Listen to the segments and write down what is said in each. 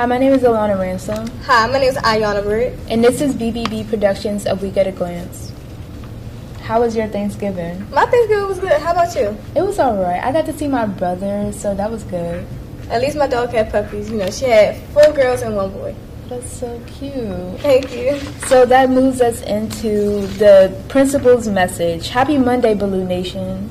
Hi, my name is Alana Ransom. Hi, my name is Ayana Bird. And this is BBB Productions A Week at a Glance. How was your Thanksgiving? My Thanksgiving was good. How about you? It was alright. I got to see my brother, so that was good. At least my dog had puppies. You know, she had four girls and one boy. That's so cute. Thank you. So that moves us into the principal's message. Happy Monday, Ballou Nation.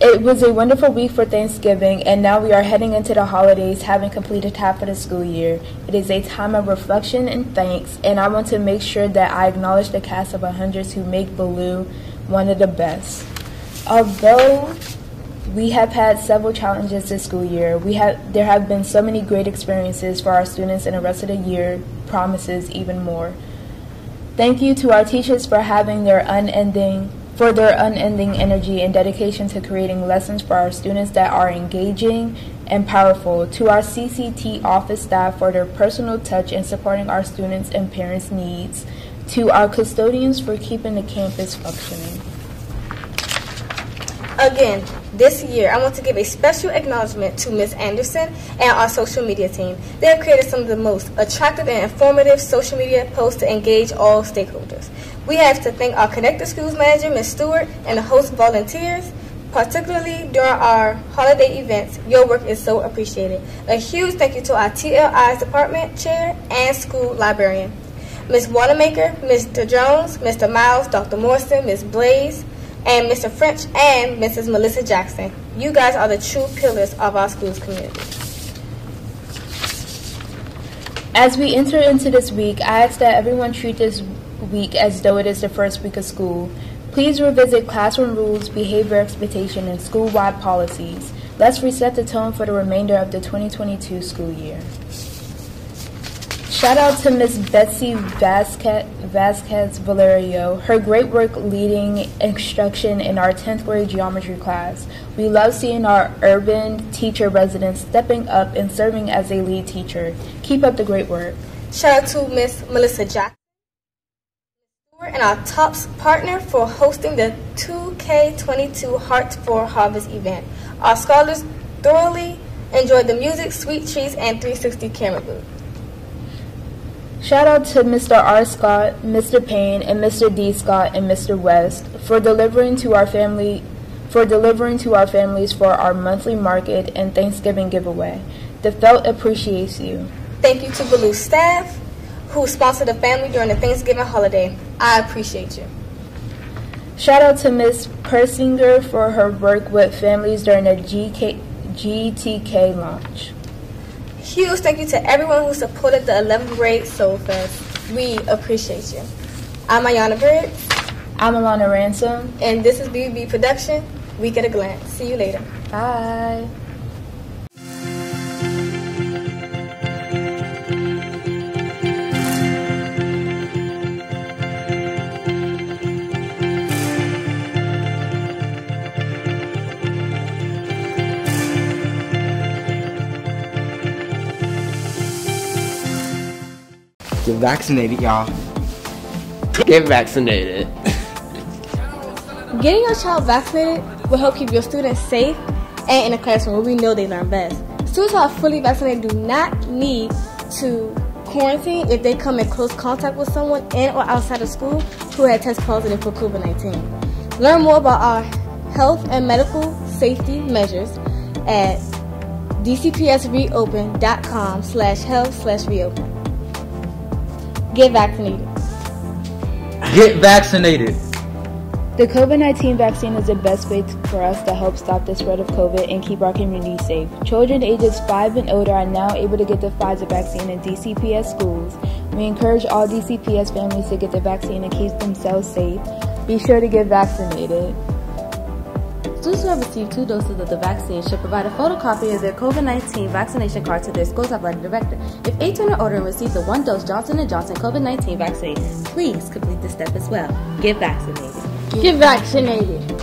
It was a wonderful week for Thanksgiving, and now we are heading into the holidays, having completed half of the school year. It is a time of reflection and thanks, and I want to make sure that I acknowledge the cast of 100s who make Ballou one of the best. Although we have had several challenges this school year. We have there have been so many great experiences for our students and the rest of the year promises even more. Thank you to our teachers for having their unending for their unending energy and dedication to creating lessons for our students that are engaging and powerful. To our CCT office staff for their personal touch in supporting our students and parents' needs. To our custodians for keeping the campus functioning. Again, this year, I want to give a special acknowledgement to Ms. Anderson and our social media team. They have created some of the most attractive and informative social media posts to engage all stakeholders. We have to thank our Connected Schools manager, Ms. Stewart, and the host volunteers. Particularly during our holiday events, your work is so appreciated. A huge thank you to our TLI's department chair and school librarian. Ms. Watermaker, Mr. Jones, Mr. Miles, Dr. Morrison, Ms. Blaze, and Mr. French and Mrs. Melissa Jackson. You guys are the true pillars of our school's community. As we enter into this week, I ask that everyone treat this week as though it is the first week of school. Please revisit classroom rules, behavior expectation, and school-wide policies. Let's reset the tone for the remainder of the 2022 school year. Shout out to Miss Betsy Vasquez, Vasquez Valerio. Her great work leading instruction in our 10th grade geometry class. We love seeing our urban teacher residents stepping up and serving as a lead teacher. Keep up the great work. Shout out to Miss Melissa Jackson and our TOPS partner for hosting the 2K22 Hearts for Harvest event. Our scholars thoroughly enjoyed the music, sweet treats, and 360 camera booth. Shout out to Mr. R. Scott, Mr. Payne, and Mr. D. Scott and Mr. West for delivering to our family for delivering to our families for our monthly market and Thanksgiving giveaway. The Felt appreciates you. Thank you to Ballou staff who sponsored the family during the Thanksgiving holiday. I appreciate you. Shout out to Ms. Persinger for her work with families during the GK, GTK launch. Huge thank you to everyone who supported the 11th grade Soul Fest. We appreciate you. I'm Ayana Bird. I'm Alana Ransom. And this is BBB Production, Week at a Glance. See you later. Bye. Vaccinated, y'all. Get vaccinated. Getting your child vaccinated will help keep your students safe and in a classroom where we know they learn best. Students who are fully vaccinated do not need to quarantine if they come in close contact with someone in or outside of school who had tested positive for COVID-19. Learn more about our health and medical safety measures at dcpsreopen.com slash health slash reopen. Get vaccinated. Get vaccinated. The COVID 19 vaccine is the best way for us to help stop the spread of COVID and keep our community safe. Children ages 5 and older are now able to get the Pfizer vaccine in DCPS schools. We encourage all DCPS families to get the vaccine and keep themselves safe. Be sure to get vaccinated. Students who have received two doses of the vaccine should provide a photocopy of their COVID-19 vaccination card to their school's athletic director. If 18 or older and received the one dose Johnson & Johnson COVID-19 vaccine, please complete this step as well. Get vaccinated. Get vaccinated.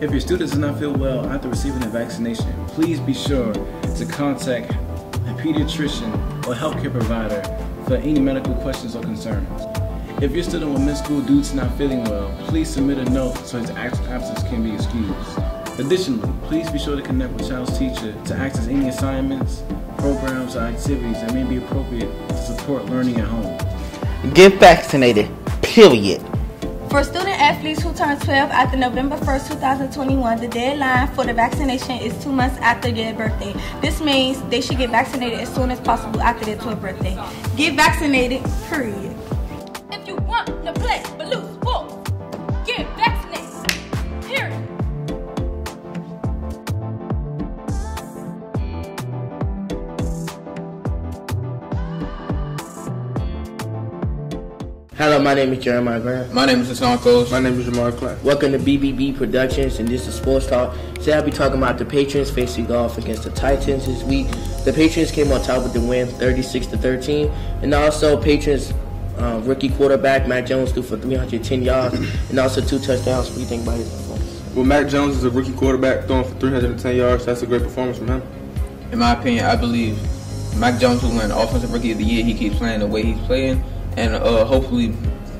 If your student does not feel well after receiving the vaccination, please be sure to contact a pediatrician or healthcare provider for any medical questions or concerns. If your student will miss school due to not feeling well, please submit a note so his absence can be excused. Additionally, please be sure to connect with child's teacher to access any assignments, programs or activities that may be appropriate to support learning at home. Get vaccinated. Period. For student athletes who turn 12 after November 1st, 2021, the deadline for the vaccination is two months after their birthday. This means they should get vaccinated as soon as possible after their 12th birthday. Get vaccinated, period. Hello, my name is Jeremiah Graham. My name is Hassan Coles. My name is Jamar Clark. Welcome to BBB Productions, and this is Sports Talk. Today I'll be talking about the Patriots facing off against the Titans this week. The Patriots came on top with the win, 36 to 13, and also Patriots uh, rookie quarterback Mac Jones threw for 310 yards and also two touchdowns. What do you think about his performance? Well, Mac Jones is a rookie quarterback throwing for 310 yards. That's a great performance from him. In my opinion, I believe Mac Jones will win Offensive Rookie of the Year. He keeps playing the way he's playing, and uh, hopefully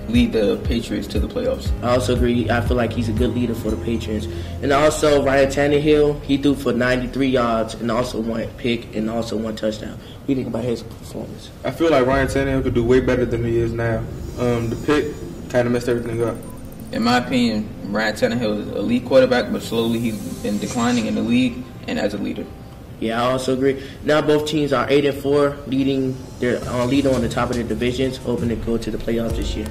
lead the Patriots to the playoffs. I also agree. I feel like he's a good leader for the Patriots. And also Ryan Tannehill, he threw for 93 yards and also one pick and also one touchdown. What do you think about his performance? I feel like Ryan Tannehill could do way better than he is now. Um, the pick kind of messed everything up. In my opinion, Ryan Tannehill is a elite quarterback, but slowly he's been declining in the league and as a leader. Yeah, I also agree. Now both teams are eight and four, leading their uh, leader on the top of their divisions, hoping to go to the playoffs this year.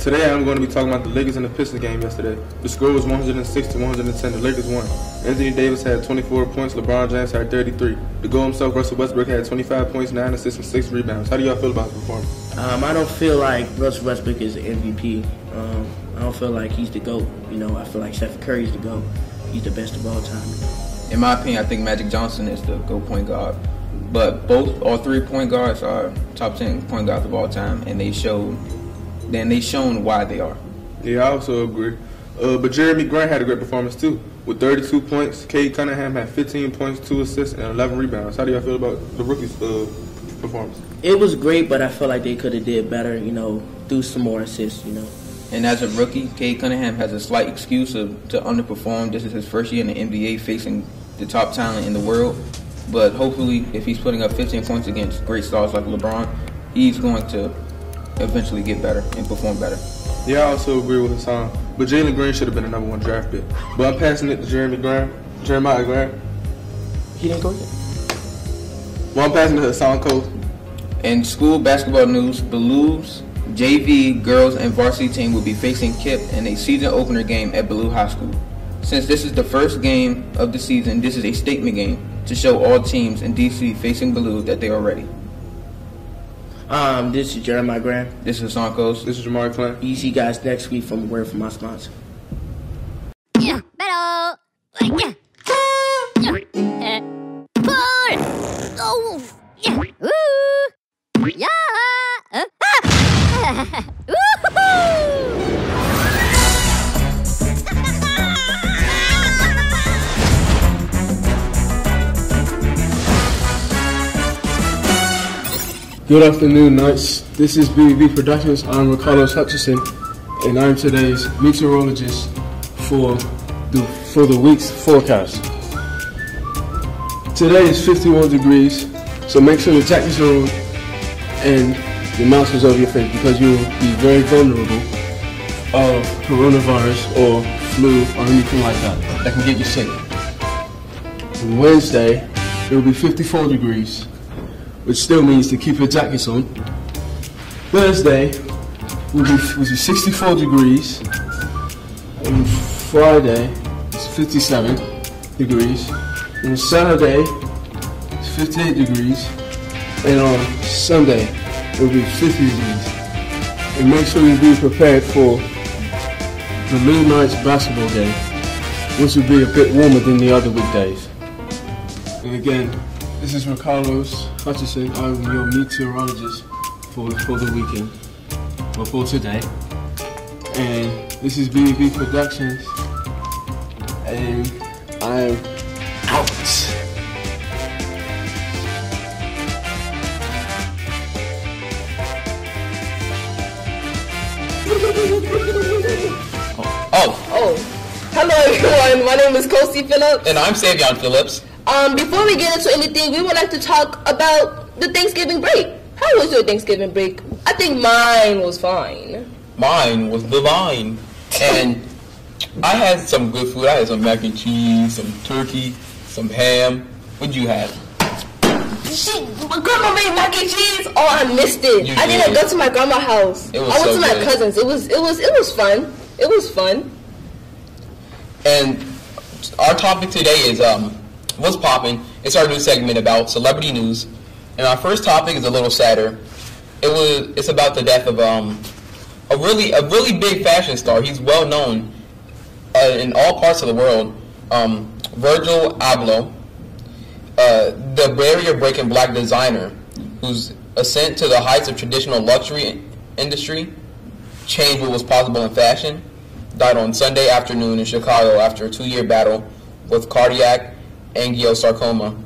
Today I'm going to be talking about the Lakers and the Pistons game yesterday. The score was 106 to 110. The Lakers won. Anthony Davis had 24 points. LeBron James had 33. The goal himself, Russell Westbrook, had 25 points, 9 assists, and 6 rebounds. How do y'all feel about his performance? Um, I don't feel like Russell Westbrook is the MVP. Um, I don't feel like he's the GOAT. You know, I feel like Steph Curry's the GOAT. He's the best of all time. In my opinion, I think Magic Johnson is the go point guard. But both, all three point guards are top 10 point guards of all time, and they showed, then they shown why they are. Yeah, I also agree. Uh, but Jerami Grant had a great performance too, with 32 points. Cade Cunningham had 15 points, 2 assists, and 11 rebounds. How do y'all feel about the rookie's uh, performance? It was great, but I feel like they could have did better. You know, do some more assists. You know. And as a rookie, Cade Cunningham has a slight excuse of, to underperform. This is his first year in the NBA facing the top talent in the world. But hopefully, if he's putting up 15 points against great stars like LeBron, he's going to eventually get better and perform better. Yeah, I also agree with Hassan. But Jalen Green should have been the number one draft pick. But I'm passing it to Jeremy Graham, Jeremiah Graham. He didn't go yet. Well, I'm passing it to Hassan Cole. In school basketball news, Ballou's JV girls and varsity team will be facing KIPP in a season opener game at Ballou High School. Since this is the first game of the season, this is a statement game to show all teams in DC facing Ballou that they are ready. Um, this is Jeremiah Graham. This is Sonkos. This is Jamar Clan. You see guys next week from a word from my sponsor. Good afternoon, Knights. This is BBB Productions. I'm Carlos Hutchison, and I'm today's meteorologist for the for the week's forecast. Today is 51 degrees, so make sure the jackets on and your mask is over your face because you will be very vulnerable of coronavirus or flu or anything like that that can get you sick. Wednesday, it will be 54 degrees which still means to keep your jackets on. Thursday will be, will be 64 degrees. On Friday, it's 57 degrees. On Saturday, it's 58 degrees. And on Sunday, it will be 50 degrees. And make sure you be prepared for the Blue Knights basketball game, which will be a bit warmer than the other weekdays. And again, this is Carlos Hutchison. I'm your meteorologist for, for the weekend, or for today. And this is BB Productions. And I'm out. Oh. oh, Oh, hello everyone. My name is Kosi Phillips. and I'm Savion Phillips. Um, before we get into anything, we would like to talk about the Thanksgiving break. How was your Thanksgiving break? I think mine was fine. Mine was divine. And I had some good food. I had some mac and cheese, some turkey, some ham. What'd you have? She, my grandma made mac and cheese. Oh, I missed it. You I didn't go to my grandma's house. It was I went so to my good. cousins. It was it was it was fun. It was fun. And our topic today is um, what's popping. It's our new segment about celebrity news. And our first topic is a little sadder. It was it's about the death of um, a really a really big fashion star. He's well known uh, in all parts of the world. Um, Virgil Abloh, uh, the barrier-breaking black designer whose ascent to the heights of traditional luxury industry changed what was possible in fashion, died on Sunday afternoon in Chicago after a two-year battle with cardiac angiosarcoma,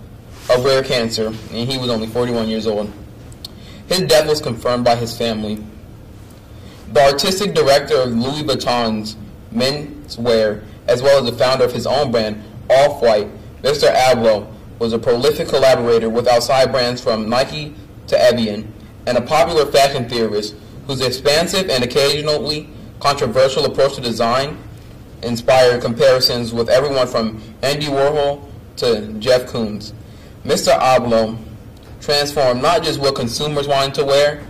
a rare cancer, and he was only 41 years old. His death was confirmed by his family. The artistic director of Louis Vuitton's menswear, as well as the founder of his own brand, Off-White, Mr. Abloh, was a prolific collaborator with outside brands from Nike to Evian, and a popular fashion theorist whose expansive and occasionally controversial approach to design inspired comparisons with everyone from Andy Warhol to Jeff Koons. Mr. Abloh transformed not just what consumers wanted to wear,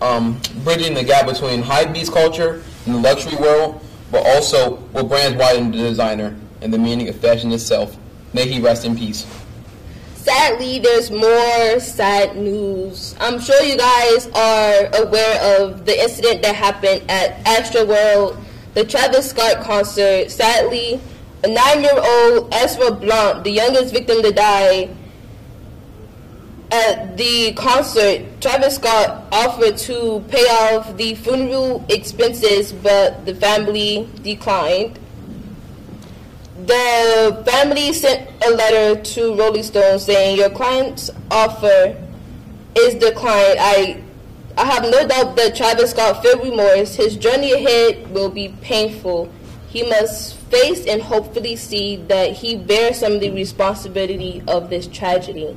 um, bridging the gap between hypebeast culture and the luxury world, but also what brands wanted the designer and the meaning of fashion itself. May he rest in peace. Sadly, there's more sad news. I'm sure you guys are aware of the incident that happened at Astroworld, the Travis Scott concert. Sadly, a nine-year-old Ezra Blount, the youngest victim to die at the concert, Travis Scott offered to pay off the funeral expenses, but the family declined. The family sent a letter to Rolling Stone saying your client's offer is declined. I I have no doubt that Travis Scott feel remorse. His journey ahead will be painful. He must face and hopefully see that he bears some of the responsibility of this tragedy.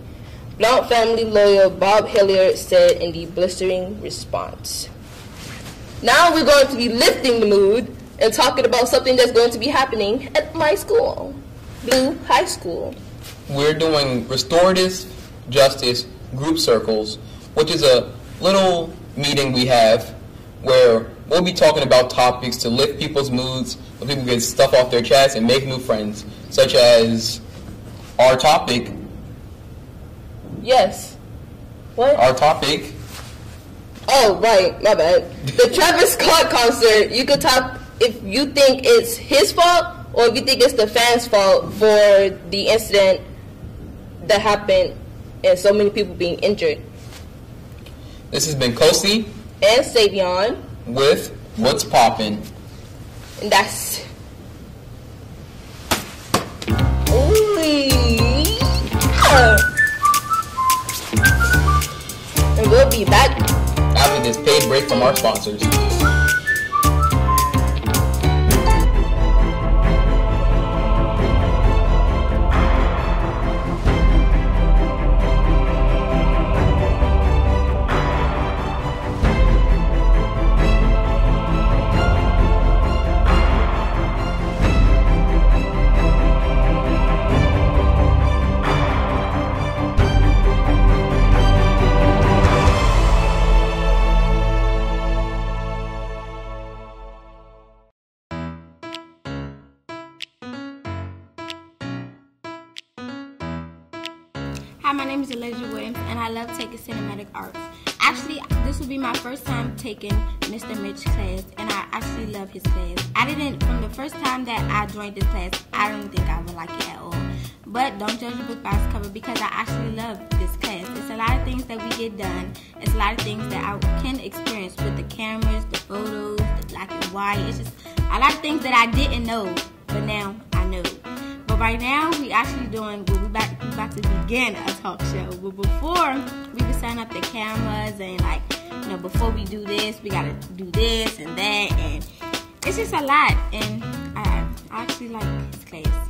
Blount family lawyer Bob Hilliard said in the blistering response. Now we're going to be lifting the mood and talking about something that's going to be happening at my school, Blue High School. We're doing restorative justice group circles, which is a little meeting we have where we'll be talking about topics to lift people's moods, so people get stuff off their chest and make new friends, such as our topic. Yes. What? Our topic Oh, right, my bad. The Travis Scott concert, you could talk if you think it's his fault or if you think it's the fans' fault for the incident that happened and so many people being injured. This has been Kosi And Savion, with What's Poppin'. and that's. Ooh, yeah. And we'll be back After this paid break from our sponsors. Hi, my name is Elijah Williams, and I love taking cinematic arts. Actually, this will be my first time taking Mr. Mitch's class, and I actually love his class. I didn't, from the first time that I joined this class, I don't think I would like it at all. But don't judge a book by its cover because I actually love this class. It's a lot of things that we get done. It's a lot of things that I can experience with the cameras, the photos, the black and white. It's just a lot of things that I didn't know, but now I know. Right now, we actually doing, well, we about, we about to begin a talk show. But before, we can sign up the cameras and like, you know, before we do this, we gotta do this and that. And it's just a lot. And I, actually like this class.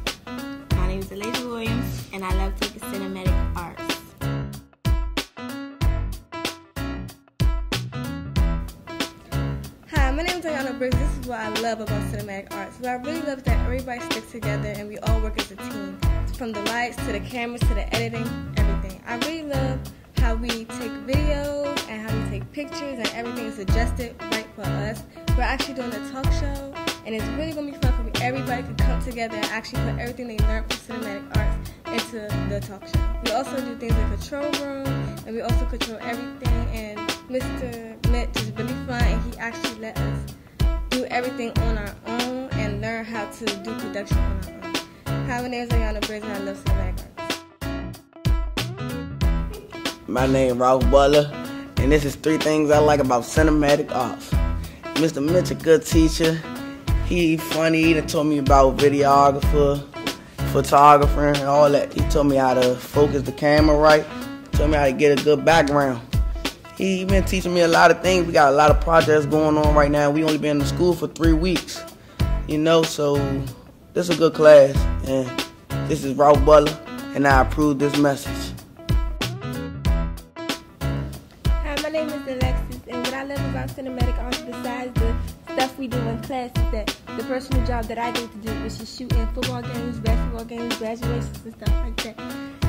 My name is is Elijah Williams, and I love taking cinematic arts. Name is Ayana uh-huh. Briggs. This is what I love about cinematic arts. What I really love is that everybody sticks together and we all work as a team. From the lights to the cameras to the editing, everything. I really love how we take videos and how we take pictures and everything is adjusted right for us. We're actually doing a talk show and it's really to be fun for everybody to come together and actually put everything they learned from cinematic arts into the talk show. We also do things like control room and we also control everything and Mr. Mitch is really fun and he actually let us do everything on our own and learn how to do production on our own. Hi, my name is Ayana Briggs and I love cinematic arts. My name is Ralph Butler, and this is three things I like about cinematic arts. Mr. Mitch, a good teacher. He funny. He told me about videographer, photographer, and all that. He told me how to focus the camera right. Told me how to get a good background. He been teaching me a lot of things. We got a lot of projects going on right now. We only been in school for three weeks, you know. So this is a good class, and this is Ralph Butler, and I approve this message. We do in class, is that the personal job that I get to do, which is shooting football games, basketball games, graduations, and stuff like that.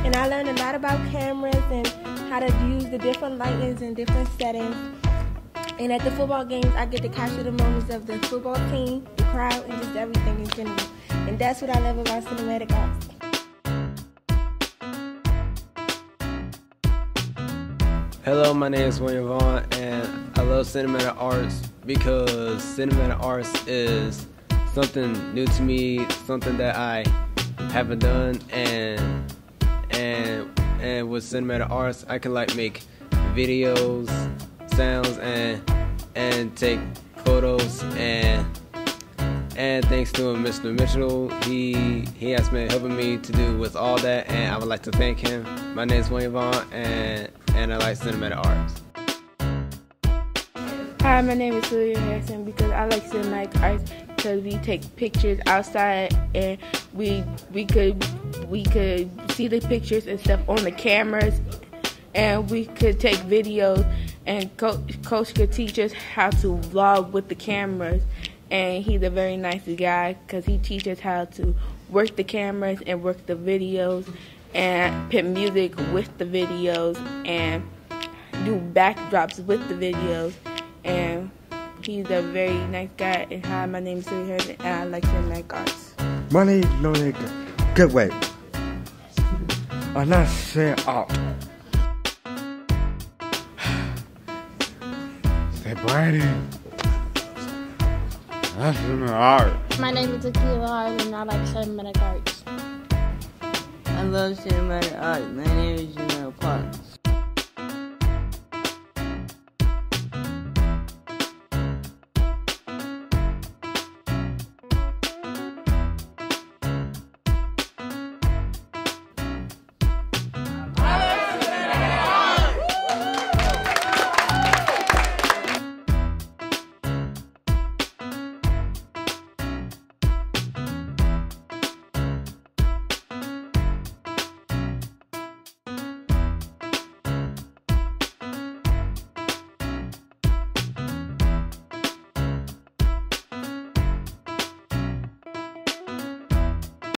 And I learned a lot about cameras and how to use the different lightings and different settings. And at the football games, I get to capture the moments of the football team, the crowd, and just everything in general. And that's what I love about cinematic arts. Hello, my name is William Vaughn, and I love cinematic arts because cinematic arts is something new to me, something that I haven't done, and and and with cinematic arts, I can like make videos, sounds, and and take photos, and and thanks to Mr. Mitchell, he he has been helping me to do with all that, and I would like to thank him. My name is William Vaughn, and and I like cinematic arts. Hi, my name is Celia Harrison because I like cinematic art because we take pictures outside and we we could we could see the pictures and stuff on the cameras. And we could take videos and coach, coach could teach us how to vlog with the cameras. And he's a very nice guy because he teaches how to work the cameras and work the videos and put music with the videos and do backdrops with the videos and he's a very nice guy and hi my name is Sue Harrison and I like cinematic arts. My name is Lord Goodway. And I say art. Say Brandon. That's in the art. My name is Akila Harlan and I like cinematic arts. I love cinematic art. My name is Janelle Parks.